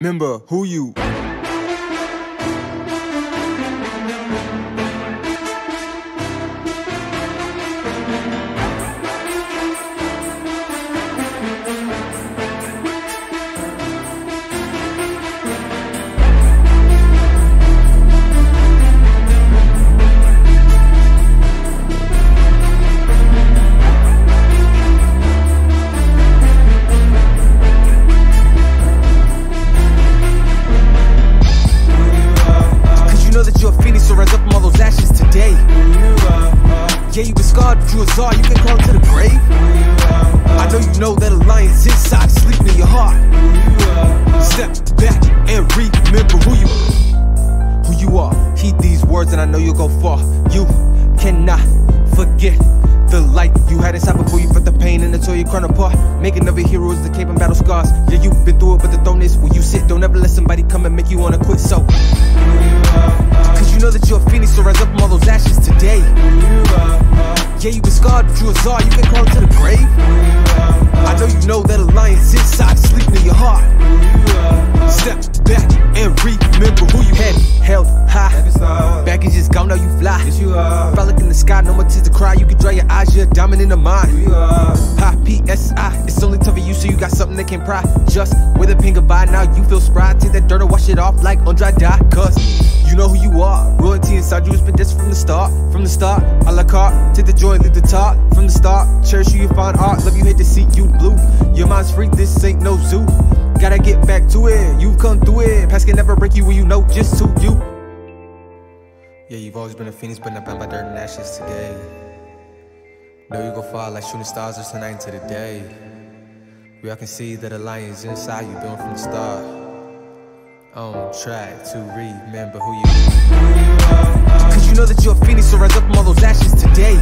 Remember who you. Yeah, you been scarred, but you a czar, you can climb to the grave. I know you know that a lion's inside, sleeping in your heart. Step back and remember who you are. who you are. Heed these words, and I know you'll go far. You cannot forget the light you had inside before you felt the pain and until you crying apart. Making of a hero is the cape and battle scars. Yeah, you've been through it, but the throne is where you sit. Don't ever let somebody come and make you wanna quit. So, cause you know that you're a phoenix, so rise up from all those ashes today. Yeah, you been scarred, but you a czar, you can climb to the grave. I know you know that a lion's inside, sleeping in your heart. Step back and remember who you had held high. Baggage is just gone, now you fly. Frolic in the sky, no more tears to cry. You can dry your eyes, you're a diamond in the mind. High PSI, can pry. Just with a ping goodbye, now you feel spry. Take that dirt and wash it off like on dry dye. Cause you know who you are. Royalty inside you has been this from the start. From the start, a la carte. Take the joy, leave the top. From the start, cherish you, you find art. Love you, hate to see you blue. Your mind's free, this ain't no zoo. Gotta get back to it. You've come through it. Past can never break you when you know just who you. Yeah, you've always been a phoenix, but not bound by dirt and ashes today. Know you go far like shooting stars just tonight into the day. We all can see that a lion's inside you, built from the start. On track to remember who you are. Cause you know that you're a phoenix, so rise up from all those ashes today.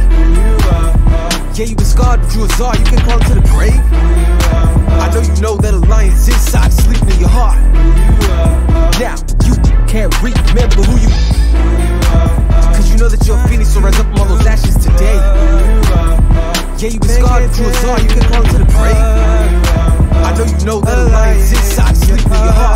Yeah, you been scarred, but you a czar, you can climb to the grave. I know you know that a lion's inside, sleeping in your heart. Now, you can't remember who you are. Cause you know that you're a phoenix, so rise up from all those ashes today. Yeah, you been scarred, but you a czar, you can climb to the grave. I know you know that a lion's inside, sleeping in your heart.